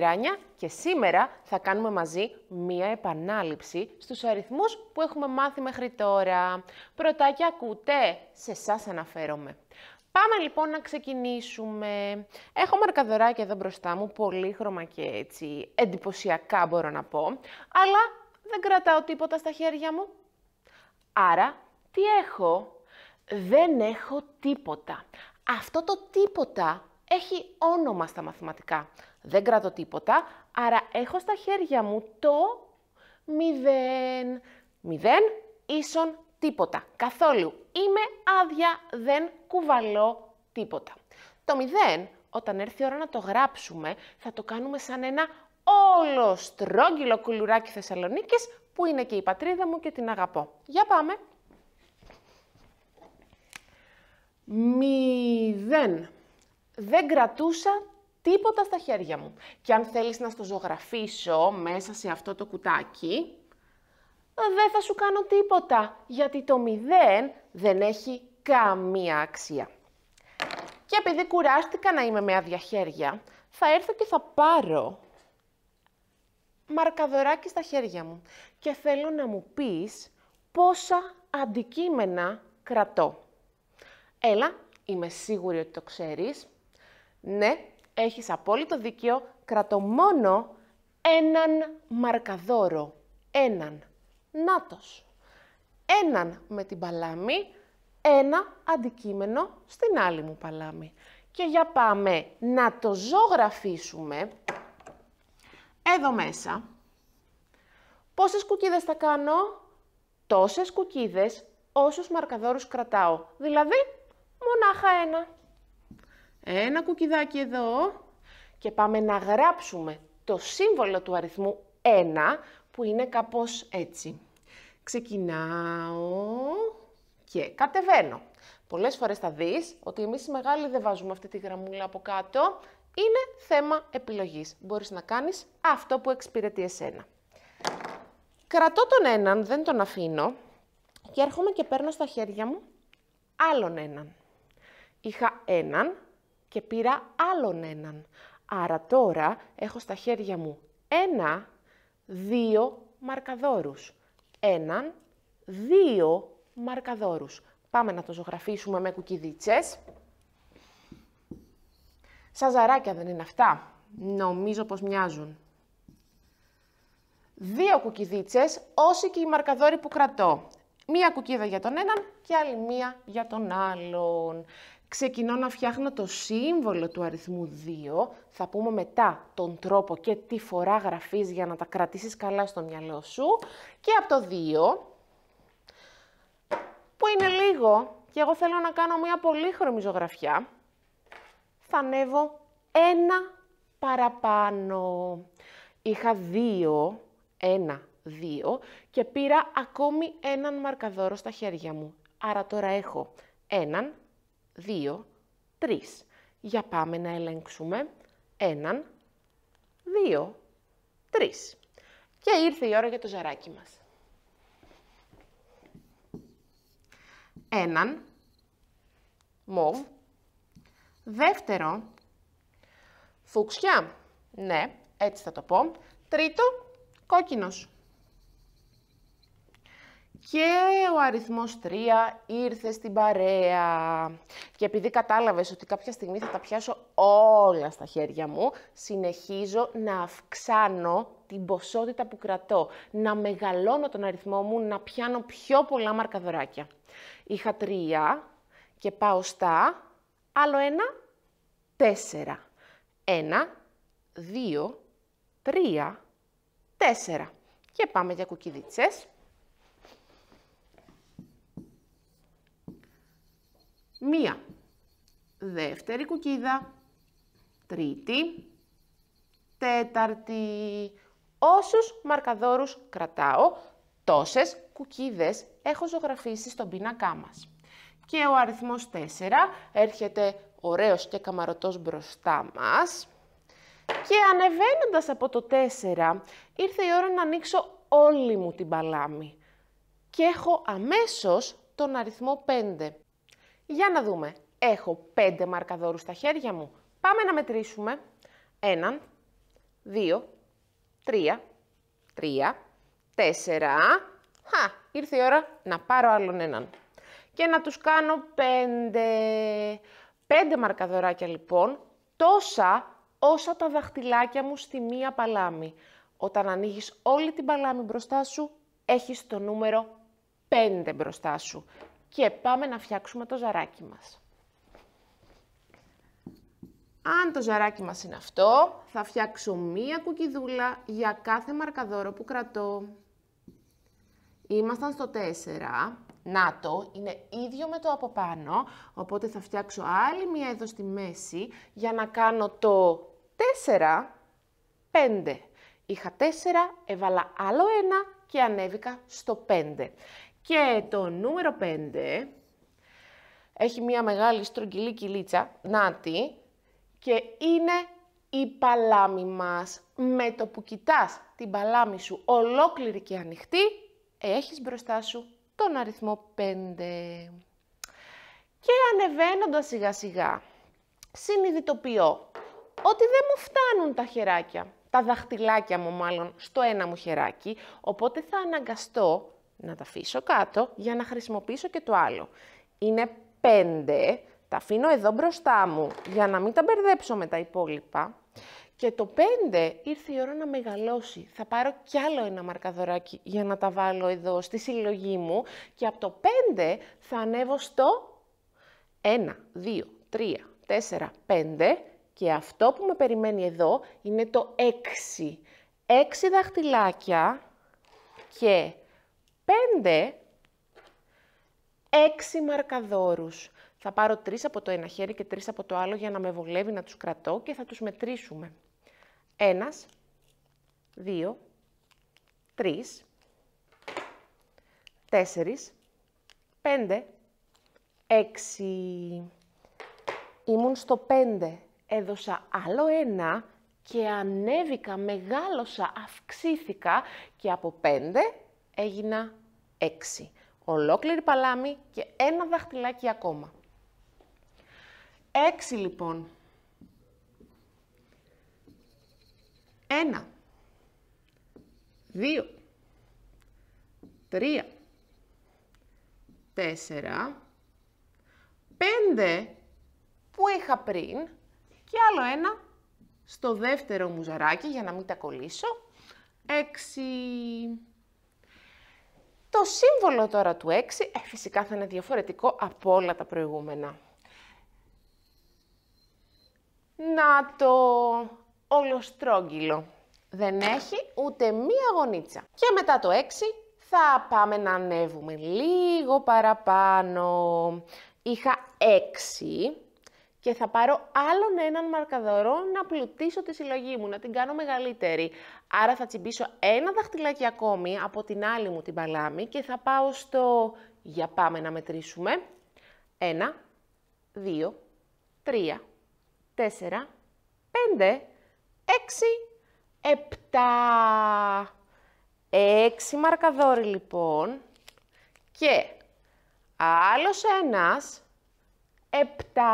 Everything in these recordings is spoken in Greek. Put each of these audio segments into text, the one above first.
σας! Είμαι η Ράνια και σήμερα θα κάνουμε μαζί μία επανάληψη στους αριθμούς που έχουμε μάθει μέχρι τώρα. Πρωτάκια ακούτε, σε εσάς αναφέρομαι. Πάμε λοιπόν να ξεκινήσουμε. Έχω μαρκαδοράκια εδώ μπροστά μου, πολύχρωμα και έτσι, εντυπωσιακά μπορώ να πω, αλλά δεν κρατάω τίποτα στα χέρια μου. Άρα, τι έχω; Δεν έχω τίποτα. Αυτό το τίποτα έχει όνομα στα μαθηματικά. Δεν κρατώ τίποτα, άρα έχω στα χέρια μου το μηδέν. Μηδέν ίσον τίποτα. Καθόλου. Είμαι άδεια, δεν κουβαλώ τίποτα. Το μηδέν, όταν έρθει η ώρα να το γράψουμε, θα το κάνουμε σαν ένα όλο στρόγγυλο κουλουράκι Θεσσαλονίκης, που είναι και η πατρίδα μου και την αγαπώ. Για πάμε. Μηδέν δεν κρατούσα τίποτα στα χέρια μου. Και αν θέλεις να στο ζωγραφίσω μέσα σε αυτό το κουτάκι, δεν θα σου κάνω τίποτα, γιατί το μηδέν δεν έχει καμία αξία. Και επειδή κουράστηκα να είμαι με άδεια χέρια, θα έρθω και θα πάρω μαρκαδοράκι στα χέρια μου και θέλω να μου πεις πόσα αντικείμενα κρατώ. Έλα, είμαι σίγουρη ότι το ξέρεις. Ναι, έχεις απόλυτο δίκιο, κρατώ μόνο έναν μαρκαδόρο. Έναν. Νάτος. Έναν με την παλάμη, ένα αντικείμενο στην άλλη μου παλάμη. Και για πάμε να το ζωγραφίσουμε εδώ μέσα. Πόσες κουκίδες θα κάνω; Τόσες κουκίδες όσους μαρκαδόρους κρατάω. Δηλαδή, μονάχα ένα ένα κουκιδάκι εδώ και πάμε να γράψουμε το σύμβολο του αριθμού 1 που είναι κάπως έτσι. Ξεκινάω και κατεβαίνω. Πολλές φορές θα δεις ότι εμείς οι μεγάλοι δεν βάζουμε αυτή τη γραμμούλα από κάτω. Είναι θέμα επιλογής. Μπορείς να κάνεις αυτό που εξυπηρετεί εσένα. Κρατώ τον έναν, δεν τον αφήνω και έρχομαι και παίρνω στα χέρια μου άλλον έναν. Είχα έναν, και πήρα άλλον έναν. Άρα τώρα έχω στα χέρια μου ένα, δύο μαρκαδόρους. Έναν, δύο μαρκαδόρους. Πάμε να το ζωγραφίσουμε με κουκιδίτσες. ζαράκια δεν είναι αυτά. Νομίζω πως μοιάζουν. Δύο κουκιδίτσες, όσοι και οι μαρκαδόροι που κρατώ. Μία κουκίδα για τον έναν και άλλη μία για τον άλλον. Ξεκινώ να φτιάχνω το σύμβολο του αριθμού 2. Θα πούμε μετά τον τρόπο και τη φορά γραφής για να τα κρατήσεις καλά στο μυαλό σου. Και από το 2, που είναι λίγο και εγώ θέλω να κάνω μια πολύχρωμη ζωγραφιά, θα ανέβω ένα παραπάνω. Είχα δύο, ένα, δύο και πήρα ακόμη έναν μαρκαδόρο στα χέρια μου. Άρα τώρα έχω έναν, δύο, τρεις. Για πάμε να ελέγξουμε. Έναν, δύο, τρεις. Και ήρθε η ώρα για το ζαράκι μας. Έναν, μοβ. Δεύτερο, φούξια. Ναι, έτσι θα το πω. Τρίτο, κόκκινος. Και ο αριθμός 3 ήρθε στην παρέα. Και επειδή κατάλαβες ότι κάποια στιγμή θα τα πιάσω όλα στα χέρια μου, συνεχίζω να αυξάνω την ποσότητα που κρατώ, να μεγαλώνω τον αριθμό μου, να πιάνω πιο πολλά μαρκαδοράκια. Είχα 3 και πάω στα άλλο ένα, 4. 1, 2, 3, 4. Και πάμε για κουκιδίτσες. Μία. Δεύτερη κουκίδα, τρίτη, τέταρτη. Όσους μαρκαδόρους κρατάω, τόσες κουκίδες έχω ζωγραφίσει στον πίνακά μας. Και ο αριθμός 4 έρχεται ωραίος και καμαρωτός μπροστά μας. Και ανεβαίνοντας από το 4, ήρθε η ώρα να ανοίξω όλη μου την παλάμη. Και έχω αμέσως τον αριθμό 5. Για να δούμε. Έχω πέντε μαρκαδόρους στα χέρια μου. Πάμε να μετρήσουμε. Έναν, δύο, τρία, τρία, τέσσερα. Χα, ήρθε η ώρα να πάρω άλλον έναν. Και να τους κάνω πέντε. Πέντε μαρκαδοράκια λοιπόν, τόσα όσα τα δαχτυλάκια μου στη μία παλάμη. Όταν ανοίγεις όλη την παλάμη μπροστά σου, έχεις το νούμερο 5 μπροστά σου. Και πάμε να φτιάξουμε το ζαράκι μας. Αν το ζαράκι μας είναι αυτό, θα φτιάξω μία κουκιδούλα για κάθε μαρκαδόρο που κρατώ. Ήμασταν στο 4. Να το, είναι ίδιο με το από πάνω, οπότε θα φτιάξω άλλη μία εδώ στη μέση για να κάνω το 4, 5. Είχα 4, έβαλα άλλο ένα και ανέβηκα στο 5. Και το νούμερο 5 έχει μία μεγάλη στρογγυλή κυλίτσα, νάτι, και είναι η παλάμη μας. Με το που κοιτάς την παλάμη σου ολόκληρη και ανοιχτή, έχεις μπροστά σου τον αριθμό 5. Και ανεβαίνοντας σιγά σιγά, συνειδητοποιώ ότι δεν μου φτάνουν τα χεράκια, τα δαχτυλάκια μου μάλλον, στο ένα μου χεράκι, οπότε θα αναγκαστώ να τα αφήσω κάτω για να χρησιμοποιήσω και το άλλο. Είναι πέντε, τα αφήνω εδώ μπροστά μου για να μην τα μπερδέψω με τα υπόλοιπα. Και το 5 ήρθε η ώρα να μεγαλώσει. Θα πάρω κι άλλο ένα μαρκαδοράκι για να τα βάλω εδώ στη συλλογή μου και από το 5 θα ανέβω στο 1, 2, 3, 4, 5 και αυτό που με περιμένει εδώ είναι το 6. 6 δαχτυλάκια και 5 6 μαρκαδόρους. Θα πάρω τρεις από το ένα χέρι και τρεις από το άλλο για να με βολεύει να τους κρατώ και θα τους μετρήσουμε. Ένας, δύο, τρεις, τέσσερις, πέντε, έξι. Ήμουν στο πέντε. Έδωσα άλλο ένα και ανέβηκα, μεγάλωσα, αυξήθηκα και από πέντε έγινα έξι. Ολόκληρη παλάμη και ένα δαχτυλάκι ακόμα. Έξι λοιπόν. Ένα. Δύο. Τρία. Τέσσερα. Πέντε που είχα πριν και άλλο ένα στο δεύτερο μου ζαράκι για να μην τα κολλήσω. Έξι. Το σύμβολο τώρα του 6 ε, φυσικά θα είναι διαφορετικό από όλα τα προηγούμενα. Να το ολοστρόγγυλο. Δεν έχει ούτε μία γονίτσα. Και μετά το 6 θα πάμε να ανέβουμε λίγο παραπάνω. Είχα 6 και θα πάρω άλλον έναν μαρκαδορό να πλουτίσω τη συλλογή μου, να την κάνω μεγαλύτερη. Άρα θα τσιμπήσω ένα δαχτυλάκι ακόμη από την άλλη μου την παλάμη και θα πάω στο... Για πάμε να μετρήσουμε. Ένα, δύο, τρία, τέσσερα, πέντε, έξι, επτά. Έξι μαρκαδόροι λοιπόν και άλλος ένας Επτά.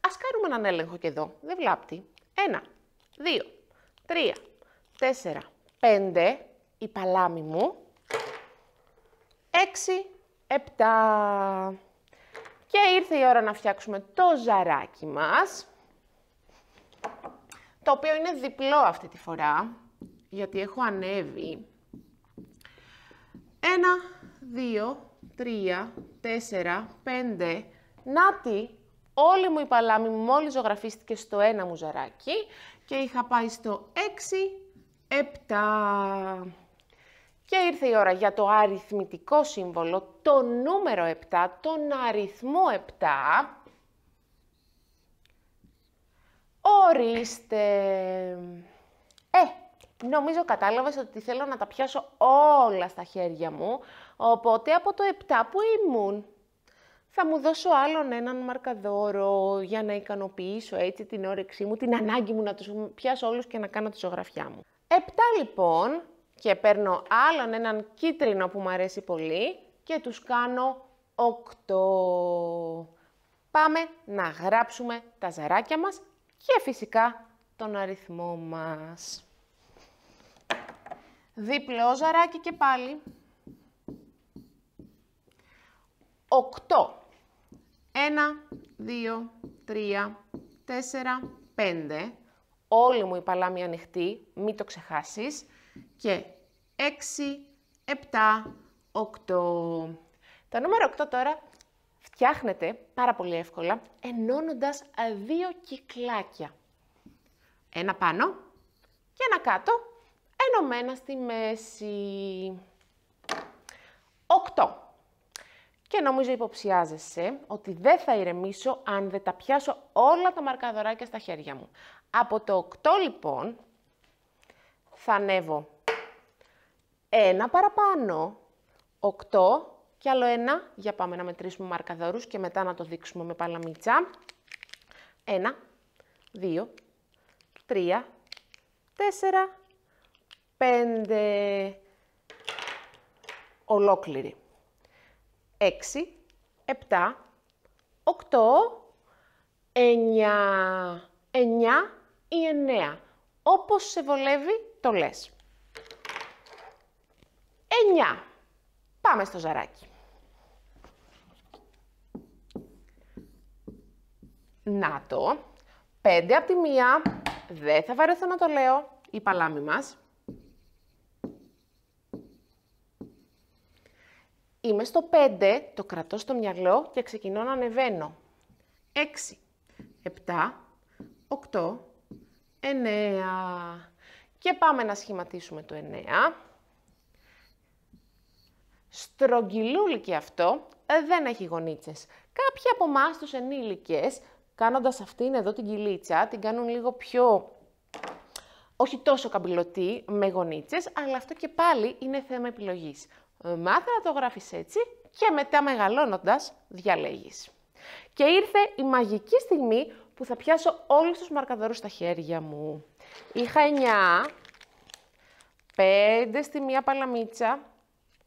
Ας κάνουμε έναν έλεγχο και εδώ. Δεν βλάπτει. Ένα, δύο, τρία, τέσσερα, πέντε. Η παλάμη μου. Έξι, επτά. Και ήρθε η ώρα να φτιάξουμε το ζαράκι μας. Το οποίο είναι διπλό αυτή τη φορά, γιατί έχω ανέβει. Ένα, δύο, 3, 4, 5. Νάτι, όλη μου η παλάμη μόλις ζωγραφίστηκε στο ένα μου ζαράκι και είχα πάει στο 6, 7. Και ήρθε η ώρα για το αριθμητικό σύμβολο, το νούμερο 7, τον αριθμό 7. Ορίστε. Ε, νομίζω κατάλαβες ότι θέλω να τα πιάσω όλα στα χέρια μου, Οπότε από το 7 που ήμουν θα μου δώσω άλλον έναν μαρκαδόρο για να ικανοποιήσω έτσι την όρεξή μου, την ανάγκη μου να τους πιάσω όλους και να κάνω τη ζωγραφιά μου. 7 λοιπόν και παίρνω άλλον έναν κίτρινο που μου αρέσει πολύ και τους κάνω 8. Πάμε να γράψουμε τα ζαράκια μας και φυσικά τον αριθμό μας. Διπλό ζαράκι και πάλι. 8. 1, 2, 3, 4, 5. Όλη μου η παλάμη ανοιχτή, μην το ξεχάσεις. Και 6, 7, 8. Το νούμερο 8 τώρα φτιάχνεται πάρα πολύ εύκολα ενώνοντας δύο κυκλάκια. Ένα πάνω και ένα κάτω, ενωμένα στη μέση. 8. Και νομίζω υποψιάζεσαι ότι δεν θα ηρεμήσω αν δεν τα πιάσω όλα τα μαρκαδοράκια στα χέρια μου. Από το 8 λοιπόν θα ανέβω ένα παραπάνω, 8 και άλλο ένα, για πάμε να μετρήσουμε μαρκαδόρους και μετά να το δείξουμε με παλαμίτσα. Ένα, δύο, τρία, τέσσερα, πέντε, ολόκληρη. Έξι, επτά, οκτώ, εννιά, εννιά ή εννέα. Όπως σε βολεύει, το λες. Εννιά. Πάμε στο ζαράκι. Να το. Πέντε από τη μία. Δεν θα βαρεθώ να το λέω. Η παλάμη μας. Είμαι στο 5, το κρατώ στο μυαλό και ξεκινώ να ανεβαίνω. 6, 7, 8, 9. Και πάμε να σχηματίσουμε το 9. Στρογγυλούλι και αυτό ε, δεν έχει γονίτσες. Κάποιοι από εμάς τους ενήλικες, κάνοντας αυτήν εδώ την κυλίτσα, την κάνουν λίγο πιο, όχι τόσο καμπυλωτή, με γονίτσες, αλλά αυτό και πάλι είναι θέμα επιλογής. Ε, μάθε να το γράφεις έτσι και μετά μεγαλώνοντας διαλέγεις. Και ήρθε η μαγική στιγμή που θα πιάσω όλους τους μαρκαδόρους στα χέρια μου. Είχα 9, 5 στη μία παλαμίτσα,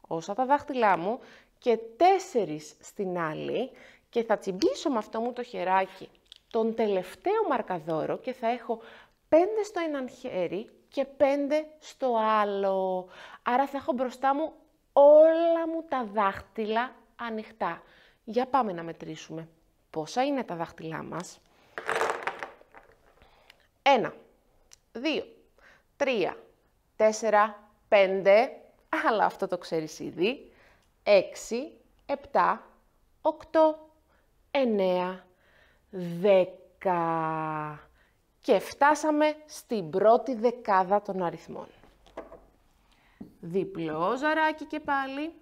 όσα τα δάχτυλά μου και τέσσερις στην άλλη και θα τσιμπήσω με αυτό μου το χεράκι τον τελευταίο μαρκαδόρο και θα έχω πέντε στο έναν χέρι και πέντε στο άλλο. Άρα θα έχω μπροστά μου όλα μου τα δάχτυλα ανοιχτά. Για πάμε να μετρήσουμε. Πόσα είναι τα δάχτυλά μας; Ένα, δύο, τρία, τέσσερα, πέντε, αλλά αυτό το ξέρεις ήδη. 6, 7, 8, 9, 10. Και φτάσαμε στην πρώτη δεκάδα των αριθμών. Διπλό ζαράκι και πάλι.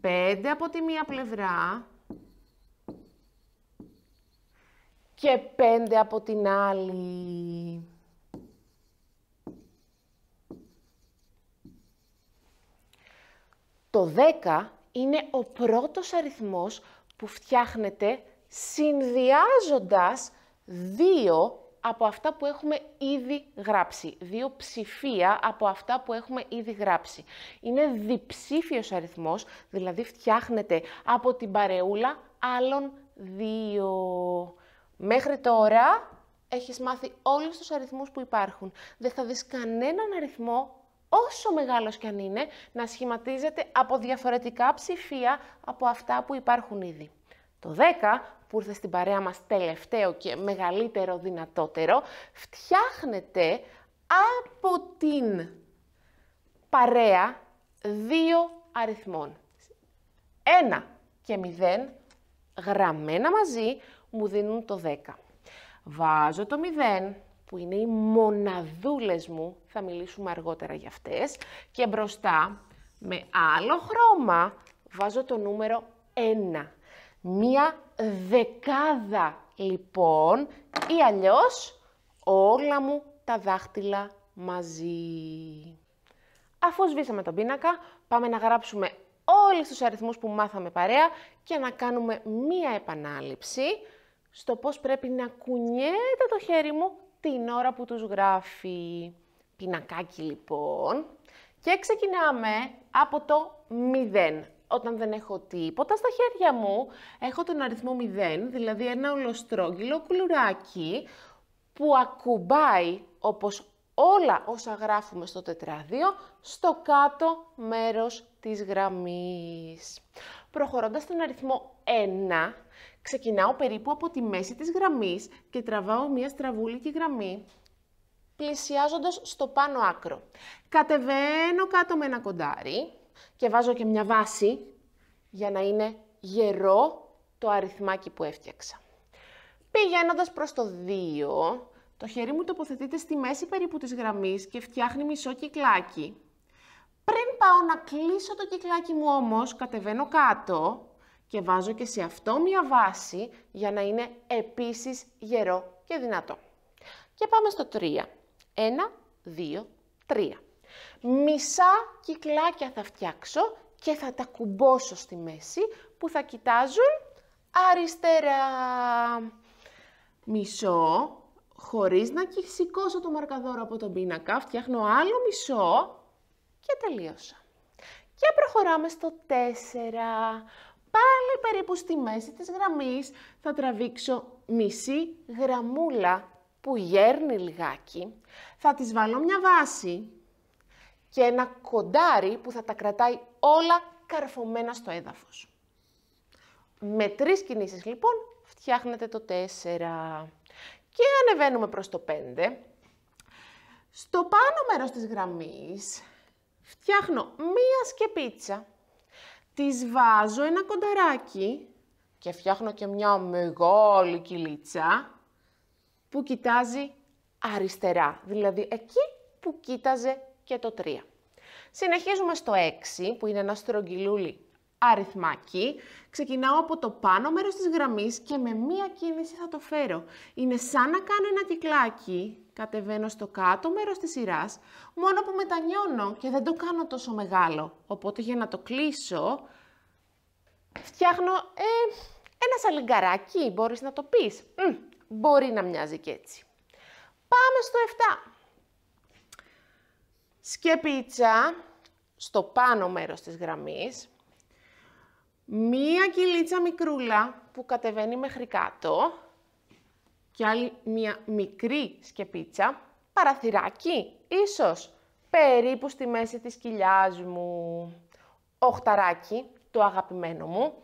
5 από τη μία πλευρά. Και 5 από την άλλη. Το 10 είναι ο πρώτος αριθμός που φτιάχνεται συνδυάζοντας δύο από αυτά που έχουμε ήδη γράψει. Δύο ψηφία από αυτά που έχουμε ήδη γράψει. Είναι διψήφιος αριθμός, δηλαδή φτιάχνεται από την παρεούλα άλλων δύο. Μέχρι τώρα έχεις μάθει όλους τους αριθμούς που υπάρχουν. Δεν θα δεις κανέναν αριθμό όσο μεγάλος κι αν είναι, να σχηματίζεται από διαφορετικά ψηφία από αυτά που υπάρχουν ήδη. Το 10, που ήρθε στην παρέα μας τελευταίο και μεγαλύτερο δυνατότερο, φτιάχνεται από την παρέα δύο αριθμών. 1 και 0 γραμμένα μαζί μου δίνουν το 10. Βάζω το 0 που είναι οι μοναδούλες μου, θα μιλήσουμε αργότερα για αυτές, και μπροστά με άλλο χρώμα βάζω το νούμερο 1. Μία δεκάδα λοιπόν ή αλλιώς όλα μου τα δάχτυλα μαζί. Αφού σβήσαμε τον πίνακα, πάμε να γράψουμε όλους τους αριθμούς που μάθαμε παρέα και να κάνουμε μία επανάληψη στο πώς πρέπει να κουνιέται το χέρι μου την ώρα που τους γράφει. Πινακάκι λοιπόν. Και ξεκινάμε από το 0. Όταν δεν έχω τίποτα στα χέρια μου, έχω τον αριθμό 0, δηλαδή ένα ολοστρόγγυλο κουλουράκι, που ακουμπάει, όπως όλα όσα γράφουμε στο τετράδιο, στο κάτω μέρος της γραμμής. Προχωρώντας τον αριθμό 1, ξεκινάω περίπου από τη μέση της γραμμής και τραβάω μια στραβούλικη γραμμή, πλησιάζοντας στο πάνω άκρο. Κατεβαίνω κάτω με ένα κοντάρι και βάζω και μια βάση για να είναι γερό το αριθμάκι που έφτιαξα. Πηγαίνοντας προς το 2, το χέρι μου τοποθετείται στη μέση περίπου της γραμμής και φτιάχνει μισό κυκλάκι. Πριν πάω να κλείσω το κυκλάκι μου όμως, κατεβαίνω κάτω και βάζω και σε αυτό μία βάση για να είναι επίσης γερό και δυνατό. Και πάμε στο 3. 1, 2, 3. Μισά κυκλάκια θα φτιάξω και θα τα κουμπώσω στη μέση που θα κοιτάζουν αριστερά. Μισό, χωρίς να σηκώσω το μαρκαδόρο από τον πίνακα, φτιάχνω άλλο μισό και τελείωσα. Και προχωράμε στο 4. Πάλι περίπου στη μέση της γραμμής θα τραβήξω μισή γραμμούλα που γέρνει λιγάκι. Θα της βάλω μια βάση και ένα κοντάρι που θα τα κρατάει όλα καρφωμένα στο έδαφος. Με τρεις κινήσεις λοιπόν φτιάχνετε το 4. Και ανεβαίνουμε προς το 5. Στο πάνω μέρος της γραμμής φτιάχνω μία σκεπίτσα, της βάζω ένα κονταράκι και φτιάχνω και μια μεγάλη κυλίτσα που κοιτάζει αριστερά, δηλαδή εκεί που κοίταζε και το 3. Συνεχίζουμε στο 6, που είναι ένα στρογγυλούλι αριθμάκι. Ξεκινάω από το πάνω μέρος της γραμμής και με μία κίνηση θα το φέρω. Είναι σαν να κάνω ένα κυκλάκι, κατεβαίνω στο κάτω μέρος της σειράς, μόνο που μετανιώνω και δεν το κάνω τόσο μεγάλο. Οπότε για να το κλείσω, φτιάχνω ε, ένα σαλιγκαράκι, μπορείς να το πεις. μπορεί να μοιάζει και έτσι. Πάμε στο 7. Σκεπίτσα στο πάνω μέρος της γραμμής, μία κυλίτσα μικρούλα που κατεβαίνει μέχρι κάτω. Και άλλη μία μικρή σκεπίτσα, παραθυράκι, ίσως περίπου στη μέση της κοιλιάς μου, οχταράκι, το αγαπημένο μου,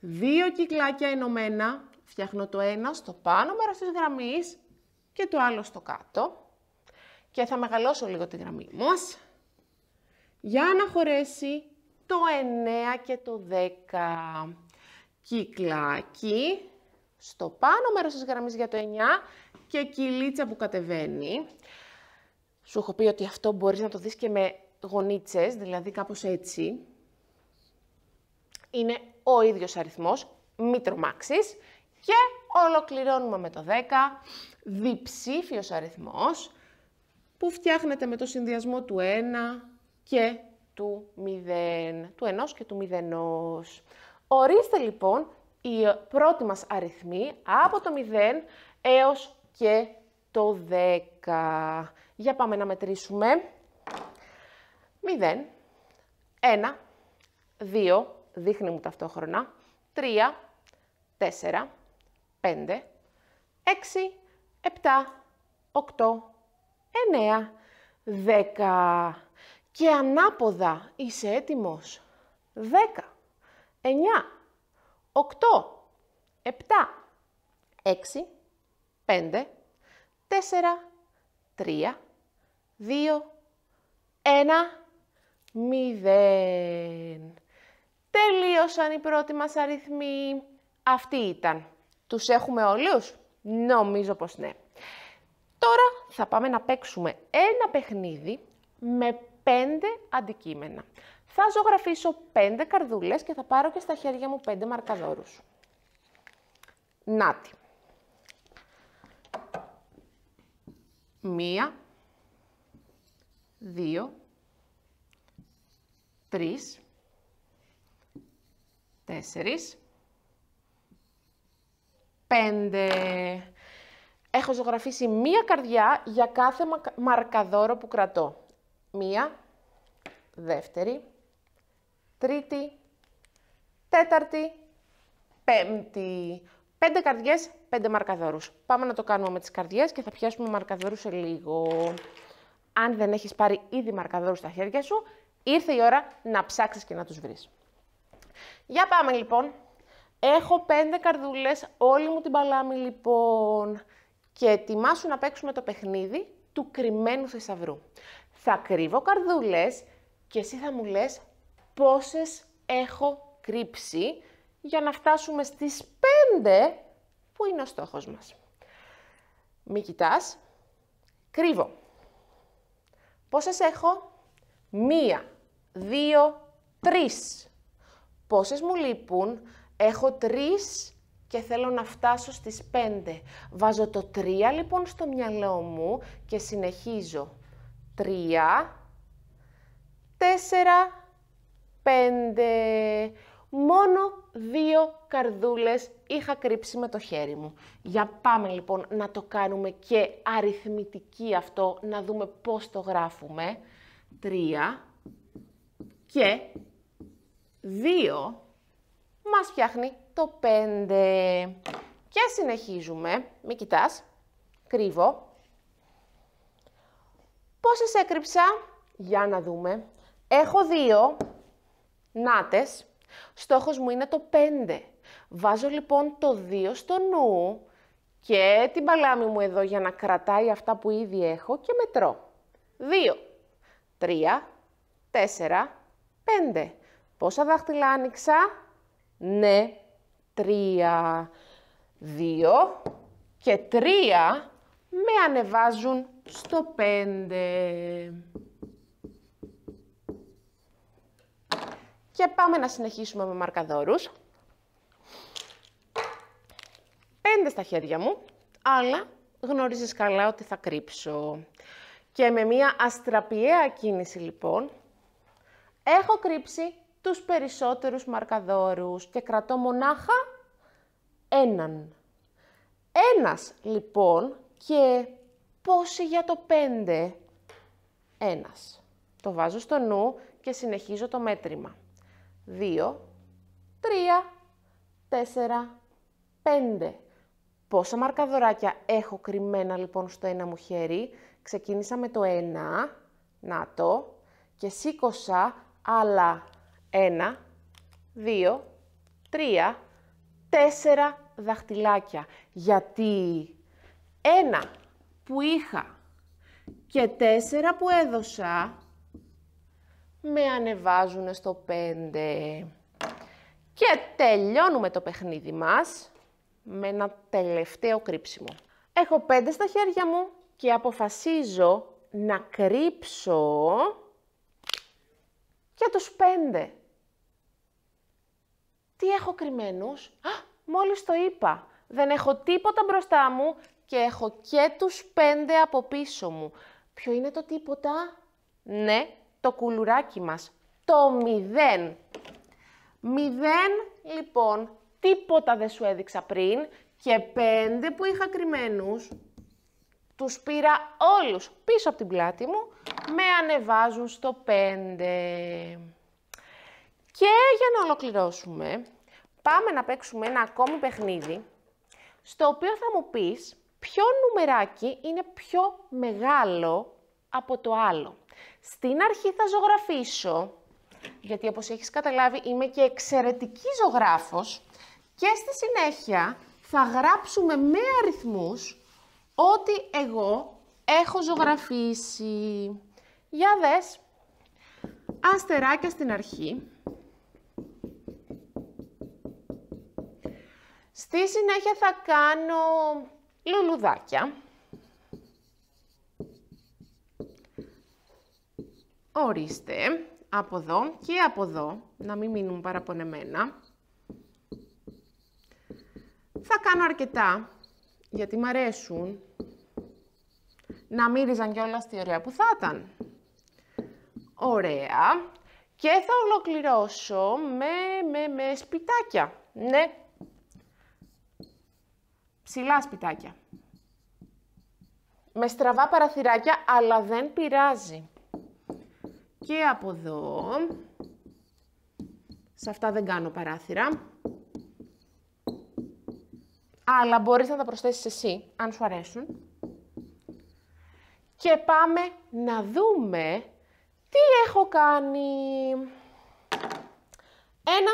δύο κυκλάκια ενωμένα, φτιάχνω το ένα στο πάνω μέρος της γραμμής και το άλλο στο κάτω και θα μεγαλώσω λίγο τη γραμμή μας για να χωρέσει το 9 και το 10. Κυκλάκι στο πάνω μέρος της γραμμής για το 9 και κυλίτσα που κατεβαίνει. Σου έχω πει ότι αυτό μπορείς να το δεις και με γονίτσες, δηλαδή κάπως έτσι. Είναι ο ίδιος αριθμός, μη τρομάξεις. Και ολοκληρώνουμε με το 10, διψήφιος αριθμός, που φτιάχνεται με το συνδυασμό του 1 και του 0, του 1 και του 0. Ορίστε λοιπόν οι πρώτοι μας αριθμοί από το 0 έως και το 10. Για πάμε να μετρήσουμε. 0, 1, 2, δείχνει μου ταυτόχρονα, 3, 4, 5, 6, 7, 8, 9, 10. Και ανάποδα είσαι έτοιμος; 10, 9, 8, 7, 6, 5, 4, 3, 2, 1, 0. Τελείωσαν οι πρώτοι μας αριθμοί. Αυτοί ήταν. Τους έχουμε όλους; Νομίζω πως ναι. Τώρα θα πάμε να παίξουμε ένα παιχνίδι με πέντε αντικείμενα. Θα ζωγραφίσω πέντε καρδούλες και θα πάρω και στα χέρια μου πέντε μαρκαδόρους. Νάτι. Μία, δύο, τρεις, τέσσερις, πέντε. Έχω ζωγραφίσει μία καρδιά για κάθε μαρκαδόρο που κρατώ. Μία, δεύτερη, τρίτη, τέταρτη, πέμπτη. Πέντε καρδιές, πέντε μαρκαδόρους. Πάμε να το κάνουμε με τις καρδιές και θα πιάσουμε μαρκαδόρους σε λίγο. Αν δεν έχεις πάρει ήδη μαρκαδόρους στα χέρια σου, ήρθε η ώρα να ψάξεις και να τους βρεις. Για πάμε λοιπόν. Έχω πέντε καρδούλες, όλη μου την παλάμη λοιπόν. Και ετοιμάσου να παίξουμε το παιχνίδι του κρυμμένου θησαυρού. Θα κρύβω καρδούλες και εσύ θα μου λες πόσες έχω κρύψει για να φτάσουμε στις 5 που είναι ο στόχος μας. Μη κοιτάς. Κρύβω. Πόσες έχω; Μία, δύο, τρεις. Πόσες μου λείπουν; Έχω τρεις και θέλω να φτάσω στις πέντε. Βάζω το τρία λοιπόν στο μυαλό μου και συνεχίζω. Τρία, τέσσερα, πέντε. Μόνο δύο καρδούλες είχα κρύψει με το χέρι μου. Για πάμε λοιπόν να το κάνουμε και αριθμητική αυτό, να δούμε πώς το γράφουμε. Τρία και δύο μας φτιάχνει το πέντε. Και συνεχίζουμε, μη κοιτάς, κρύβω. Πόσες έκρυψα, για να δούμε. Έχω δύο, νάτες, Στόχος μου είναι το 5. Βάζω λοιπόν το 2 στο νου και την παλάμη μου εδώ για να κρατάει αυτά που ήδη έχω και μετρώ. 2, 3, 4, 5. Πόσα δάχτυλα άνοιξα; Ναι, 3, 2 και 3 με ανεβάζουν στο 5. Και πάμε να συνεχίσουμε με μαρκαδόρους. Πέντε στα χέρια μου, αλλά γνωρίζεις καλά ότι θα κρύψω. Και με μία αστραπιαία κίνηση λοιπόν, έχω κρύψει τους περισσότερους μαρκαδόρους και κρατώ μονάχα έναν. Ένας λοιπόν και πόσοι για το πέντε; Ένας. Το βάζω στο νου και συνεχίζω το μέτρημα. 2, 3, 4, 5. Πόσα μαρκαδοράκια έχω κρυμμένα λοιπόν στο ένα μου χέρι; Ξεκίνησα με το 1, να το, και σήκωσα άλλα 1, 2, 3, 4 δαχτυλάκια. Γιατί ένα που είχα και τέσσερα που έδωσα με ανεβάζουν στο 5. Και τελειώνουμε το παιχνίδι μας με ένα τελευταίο κρύψιμο. Έχω 5 στα χέρια μου και αποφασίζω να κρύψω και τους 5. Τι έχω κρυμμένους; Α, μόλις το είπα. Δεν έχω τίποτα μπροστά μου και έχω και τους 5 από πίσω μου. Ποιο είναι το τίποτα; Ναι, το κουλουράκι μας. Το μηδέν. Μηδέν, λοιπόν, τίποτα δεν σου έδειξα πριν και πέντε που είχα κρυμμένους, τους πήρα όλους πίσω από την πλάτη μου, με ανεβάζουν στο πέντε. Και για να ολοκληρώσουμε, πάμε να παίξουμε ένα ακόμη παιχνίδι, στο οποίο θα μου πεις ποιο νουμεράκι είναι πιο μεγάλο από το άλλο. Στην αρχή θα ζωγραφίσω, γιατί όπως έχεις καταλάβει είμαι και εξαιρετική ζωγράφος και στη συνέχεια θα γράψουμε με αριθμούς ό,τι εγώ έχω ζωγραφίσει. Για δες, αστεράκια στην αρχή. Στη συνέχεια θα κάνω λουλουδάκια. Ορίστε, από εδώ και από εδώ, να μην μείνουν παραπονεμένα. Θα κάνω αρκετά, γιατί μ' αρέσουν. Να μύριζαν κιόλας τι ωραία που θα ήταν. Ωραία. Και θα ολοκληρώσω με, με, με σπιτάκια. Ναι. Ψηλά σπιτάκια. Με στραβά παραθυράκια, αλλά δεν πειράζει και από εδώ. Σε αυτά δεν κάνω παράθυρα. αλλά μπορείς να τα προσθέσεις εσύ, αν σου αρέσουν. Και πάμε να δούμε τι έχω κάνει. Ένα,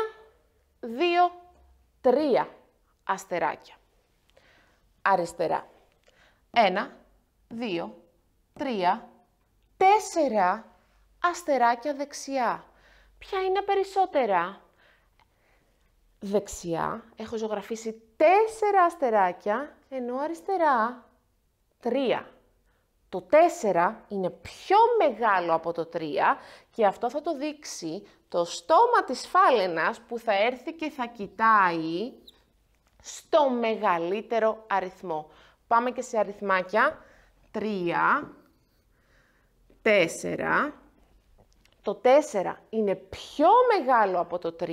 δύο, τρία αστεράκια. Αριστερά. Ένα, δύο, τρία, τέσσερα αστεράκια δεξιά. Ποια είναι περισσότερα; Δεξιά έχω ζωγραφίσει τέσσερα αστεράκια, ενώ αριστερά τρία. Το 4 είναι πιο μεγάλο από το 3 και αυτό θα το δείξει το στόμα της φάλαινας που θα έρθει και θα κοιτάει στο μεγαλύτερο αριθμό. Πάμε και σε αριθμάκια. 3, 4. Το 4 είναι πιο μεγάλο από το 3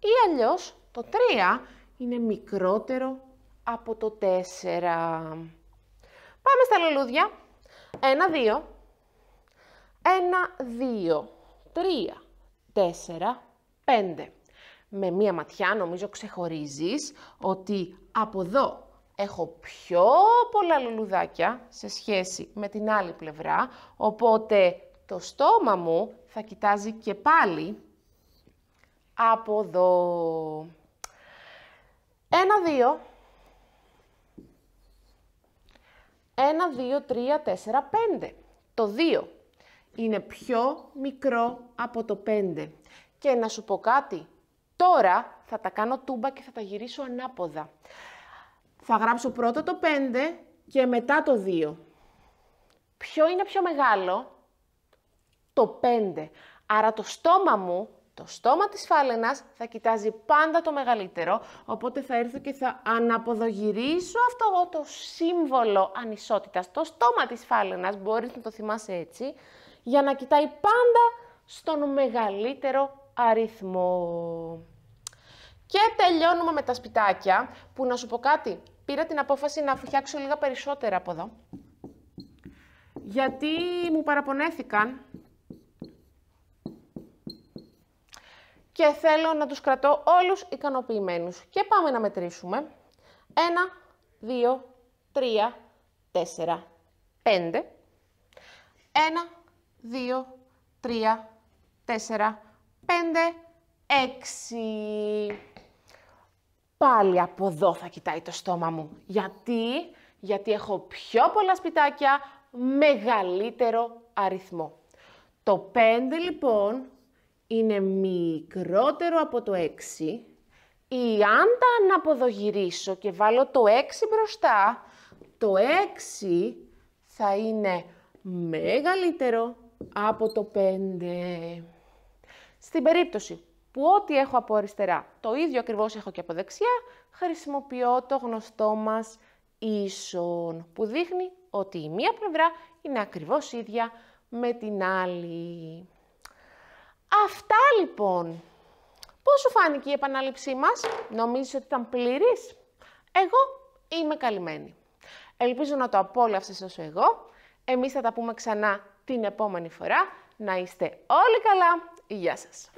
ή αλλιώς το 3 είναι μικρότερο από το 4. Πάμε στα λουλούδια. Ένα, δύο. Ένα, δύο, τρία, τέσσερα, πέντε. Με μία ματιά νομίζω ξεχωρίζεις ότι από εδώ έχω πιο πολλά λουλουδάκια σε σχέση με την άλλη πλευρά, οπότε το στόμα μου θα κοιτάζει και πάλι από εδώ. Ένα, δύο, 1, 2, 3, 4, 5. Το 2 είναι πιο μικρό από το 5. Και να σου πω κάτι, τώρα θα τα κάνω τούμπα και θα τα γυρίσω ανάποδα. Θα γράψω πρώτα το 5 και μετά το 2. Ποιο είναι πιο μεγάλο; Το 5. Άρα το στόμα μου το στόμα της φάλαινας θα κοιτάζει πάντα το μεγαλύτερο, οπότε θα έρθω και θα αναποδογυρίσω αυτό το σύμβολο ανισότητας. Το στόμα της φάλαινας, μπορείς να το θυμάσαι έτσι, για να κοιτάει πάντα στον μεγαλύτερο αριθμό. Και τελειώνουμε με τα σπιτάκια, που να σου πω κάτι, πήρα την απόφαση να φτιάξω λίγα περισσότερα από εδώ. Γιατί μου παραπονέθηκαν και θέλω να τους κρατώ όλους ικανοποιημένους. Και πάμε να μετρήσουμε. 1, 2, 3, 4, 5. 1, 2, 3, 4, 5, 6. Πάλι από εδώ θα κοιτάει το στόμα μου. Γιατί, γιατί έχω πιο πολλά σπιτάκια, μεγαλύτερο αριθμό. Το 5 λοιπόν είναι μικρότερο από το 6 ή αν τα αναποδογυρίσω και βάλω το 6 μπροστά, το 6 θα είναι μεγαλύτερο από το 5. Στην περίπτωση που ό,τι έχω από αριστερά, το ίδιο ακριβώς έχω και από δεξιά, χρησιμοποιώ το γνωστό μας ίσον, που δείχνει ότι η μία πλευρά είναι ακριβώς ίδια με την άλλη. Αυτά λοιπόν. Πώς σου φάνηκε η επανάληψή μας, νομίζεις ότι ήταν πλήρης; Εγώ είμαι καλυμμένη. Ελπίζω να το απόλαυσες όσο εγώ. Εμείς θα τα πούμε ξανά την επόμενη φορά. Να είστε όλοι καλά. Γεια σας.